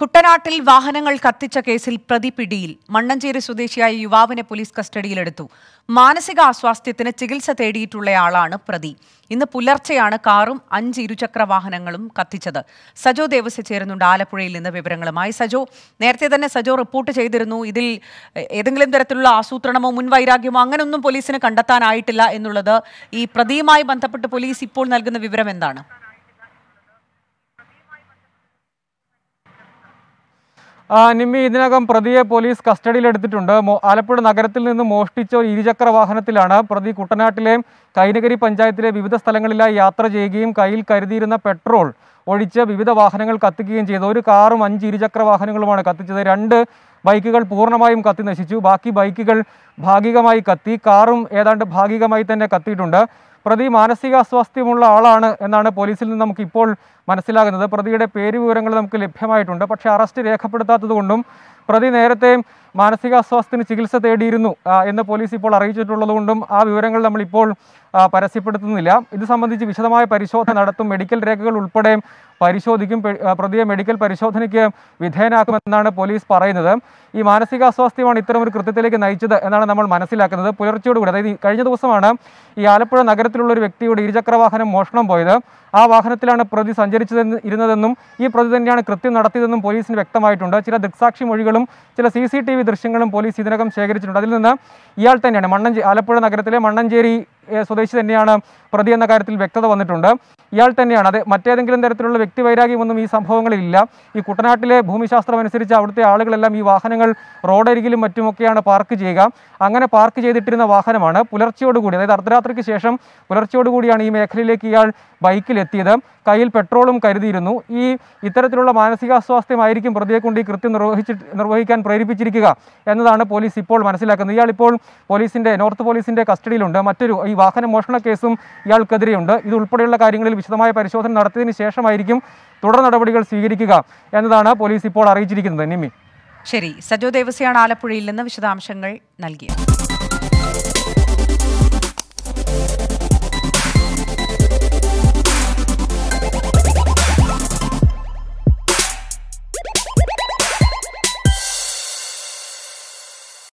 കുട്ടനാട്ടിൽ വാഹനങ്ങൾ കത്തിച്ച കേസിൽ പ്രതി പിടിയിൽ. മണ്ണഞ്ചേരി സ്വദേശിയായ യുവാവിനെ പോലീസ് കസ്റ്റഡിയിലെടുത്തു. മാനസിക അസ്വാസ്ഥ്യത്തിന് ചികിത്സ തേടിയിട്ടുള്ളയാളാണ് പ്രതി. ഇന്ന് പുലർച്ചെയാണ് കാറും അഞ്ച് ഇരുചക്ര വാഹനങ്ങളും കത്തിച്ചത്. സജോ ദേവസ്യ ചേരുന്നുണ്ട് ആലപ്പുഴയിൽ നിന്ന് വിവരങ്ങളുമായി. സജോ നേരത്തെ തന്നെ സജോ റിപ്പോർട്ട് ചെയ്തിരുന്നു. ഇതിൽ ഏതെങ്കിലും തരത്തിലുള്ള ആസൂത്രണമോ മുൻവൈരാഗ്യമോ അങ്ങനെയൊന്നും പോലീസിന് കണ്ടെത്താനായിട്ടില്ല എന്നുള്ളത് ഈ പ്രതിയുമായി ബന്ധപ്പെട്ട് പോലീസ് ഇപ്പോൾ നൽകുന്ന വിവരം എന്താണ്? നിമ്മി ഇതിനകം പ്രതിയെ പോലീസ് കസ്റ്റഡിയിലെടുത്തിട്ടുണ്ട്. ആലപ്പുഴ നഗരത്തിൽ നിന്ന് മോഷ്ടിച്ച ഒരു ഇരുചക്ര വാഹനത്തിലാണ് പ്രതി കുട്ടനാട്ടിലെ കൈനഗരി പഞ്ചായത്തിലെ വിവിധ സ്ഥലങ്ങളിലായി യാത്ര ചെയ്യുകയും കയ്യിൽ കരുതിയിരുന്ന പെട്രോൾ ഒഴിച്ച് വിവിധ വാഹനങ്ങൾ കത്തിക്കുകയും ചെയ്തു. ഒരു കാറും അഞ്ച് ഇരുചക്ര വാഹനങ്ങളുമാണ് കത്തിച്ചത്. രണ്ട് ബൈക്കുകൾ പൂർണമായും കത്തി നശിച്ചു. ബാക്കി ബൈക്കുകൾ ഭാഗികമായി കത്തി. കാറും ഏതാണ്ട് ഭാഗികമായി തന്നെ കത്തിയിട്ടുണ്ട്. പ്രതി മാനസികാസ്വാസ്ഥ്യമുള്ള ആളാണ് എന്നാണ് പോലീസിൽ നിന്ന് നമുക്ക് ഇപ്പോൾ മനസ്സിലാകുന്നത്. പ്രതിയുടെ പേര് വിവരങ്ങൾ നമുക്ക് ലഭ്യമായിട്ടുണ്ട്. പക്ഷേ അറസ്റ്റ് രേഖപ്പെടുത്താത്തതുകൊണ്ടും പ്രതി നേരത്തെയും മാനസികാസ്വാസ്ഥ്യത്തിന് ചികിത്സ തേടിയിരുന്നു എന്ന് പോലീസ് ഇപ്പോൾ അറിയിച്ചിട്ടുള്ളതുകൊണ്ടും ആ വിവരങ്ങൾ ആ, പരസ്യപ്പെടുത്തുന്നില്ല. ഇത് സംബന്ധിച്ച് വിശദമായ പരിശോധന നടത്തും. മെഡിക്കൽ രേഖകൾ ഉൾപ്പെടെ പരിശോധിക്കും. പ്രതിയെ മെഡിക്കൽ പരിശോധനയ്ക്ക് വിധേയനാക്കുമെന്നാണ് പോലീസ് പറയുന്നത്. ഈ മാനസികാസ്വാസ്ഥ്യമാണ് ഇത്തരം ഒരു കൃത്യത്തിലേക്ക് നയിച്ചത് എന്നാണ് നമ്മൾ മനസ്സിലാക്കുന്നത്. പുലർച്ചയോടുകൂടി അതായത് കഴിഞ്ഞ ദിവസമാണ് ഈ ആലപ്പുഴ നഗരത്തിലുള്ള ഒരു വ്യക്തിയുടെ ഇരുചക്ര വാഹനം മോഷണം പോയത്. ആ വാഹനത്തിലാണ് പ്രതി സഞ്ചരിച്ചതെന്ന് ഇരുന്നതെന്നും ഈ പ്രതി തന്നെയാണ് കൃത്യം നടത്തിയതെന്നും പോലീസിന് വ്യക്തമായിട്ടുണ്ട്. ചില ദൃക്സാക്ഷി മൊഴികളും ചില സി സി ടി വി ദൃശ്യങ്ങളും പോലീസ് ഇതിനകം ശേഖരിച്ചിട്ടുണ്ട്. അതിൽ നിന്ന് ഇയാൾ തന്നെയാണ് മണ്ണഞ്ചേ ആലപ്പുഴ നഗരത്തിലെ മണ്ണഞ്ചേരി സ്വദേശി തന്നെയാണ് പ്രതി എന്ന കാര്യത്തിൽ വ്യക്തത വന്നിട്ടുണ്ട്. ഇയാൾ തന്നെയാണ്. അത് മറ്റേതെങ്കിലും തരത്തിലുള്ള വ്യക്തി വൈരാഗ്യമൊന്നും ഈ സംഭവങ്ങളിലില്ല. ഈ കുട്ടനാട്ടിലെ ഭൂമിശാസ്ത്രം അനുസരിച്ച് അവിടുത്തെ ആളുകളെല്ലാം ഈ വാഹനങ്ങൾ റോഡരികിലും മറ്റുമൊക്കെയാണ് പാർക്ക് ചെയ്യുക. അങ്ങനെ പാർക്ക് ചെയ്തിട്ടിരുന്ന വാഹനമാണ് പുലർച്ചയോടുകൂടി അതായത് അർദ്ധരാത്രിക്ക് ശേഷം പുലർച്ചയോടുകൂടിയാണ് ഈ മേഖലയിലേക്ക് ഇയാൾ ബൈക്കിലെത്തിയത്. കയ്യിൽ പെട്രോളും കരുതിയിരുന്നു. ഈ ഇത്തരത്തിലുള്ള മാനസികാസ്വാസ്ഥ്യമായിരിക്കും പ്രതിയെ കൊണ്ട് ഈ കൃത്യം നിർവഹിച്ച് നിർവഹിക്കാൻ പ്രേരിപ്പിച്ചിരിക്കുക എന്നതാണ് പോലീസ് ഇപ്പോൾ മനസ്സിലാക്കുന്നത്. ഇയാൾ ഇപ്പോൾ പോലീസിന്റെ നോർത്ത് പോലീസിന്റെ കസ്റ്റഡിയിലുണ്ട്. മറ്റൊരു ഈ വാഹന മോഷണ കേസും ഇയാൾക്കെതിരെയുണ്ട്. ഇതുൾപ്പെടെയുള്ള കാര്യങ്ങളിൽ വിശദമായ പരിശോധന നടത്തിയതിനു ശേഷമായിരിക്കും തുടർ നടപടികൾ സ്വീകരിക്കുക എന്നതാണ് പോലീസ് ഇപ്പോൾ അറിയിച്ചിരിക്കുന്നത്. നിമി. ശരി. സജോ ദേവസ്യാണ് ആലപ്പുഴയിൽ നിന്ന് വിശദാംശങ്ങൾ നൽകിയത്.